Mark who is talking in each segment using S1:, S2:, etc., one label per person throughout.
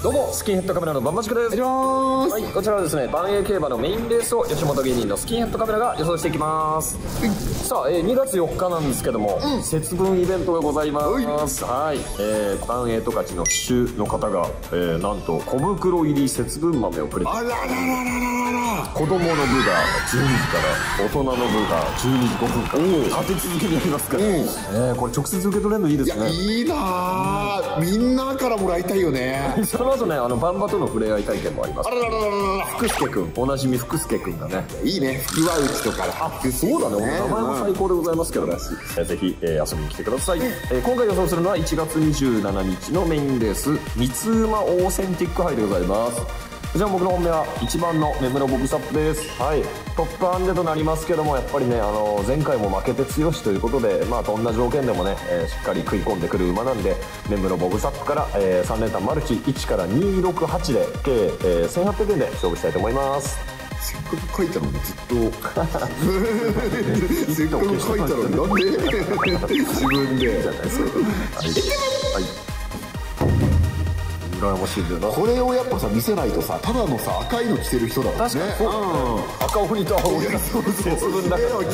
S1: どうもスキンヘッドカメラのバンバチクです。はいこちらはですね万栄競馬のメインレースを吉本芸人のスキンヘッドカメラが予想していきます。さあ、えー、2月4日なんですけども、うん、節分イベントがございます。はい。えー、万栄十勝の騎手の方が、えー、なんと小袋入り節分豆をプレゼント。あらららららら子供の部が12時から大人の部が12時5分間。立て続けにやりますから、うん、えー、これ直接受け取れるのいいですね。
S2: いいなみんなからもらいたいよね。
S1: その後ねあのバンバとの触れ合い体験もあります。あららららら福助君おなじみ福助君がね
S2: いいね。福は内とかあ
S1: そうだね名前も最高でございますけどね、うん、ぜひ、えー、遊びに来てください、えー、今回予想するのは1月27日のメインレース三つ馬オーセンティック杯でございますじゃあ僕の本命は1番の根室ボブサップです。はい。トップハンデとなりますけどもやっぱりねあの前回も負けて強しということでまあどんな条件でもね、えー、しっかり食い込んでくる馬なんで根室ボブサップから、えー、3連単マルチ1から268で計、えー、1800円で勝負したいと思います。
S2: せっかく書いたのにずっと。せっかく書いたのになんで？自分で。じゃないですかこれをやっぱさ見せないとさただのさ赤いの着てる人だもんね。確かにそう、うん、
S1: 赤鬼と青鬼が
S2: そうそう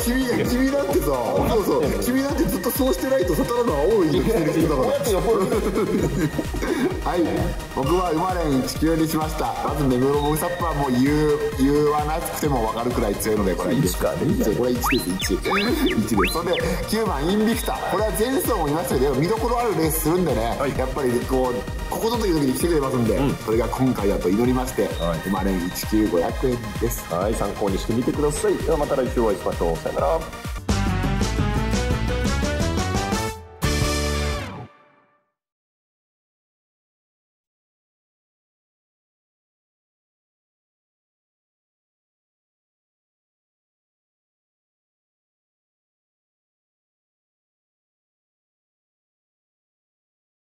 S2: 君君なんてさそうそう。君なんてずっとそうしてないとさただの青いの着てる人だから。はい。僕は生まれん19にしました。まず目黒ボブサップはもう言う言わなくても分かるくらい強いのでこれは1ですかこれ1です1 1です。それで9番インビクタこれは前走もいましたけど見どころあるレースするんでね、はい、やっぱりこうここぞという時に来てくれますんで、うん、それが今回だと祈りまして、はい、生まれん19500円です。
S1: はい参考にしてみてください。ではまた来週お会いしましょう。さよなら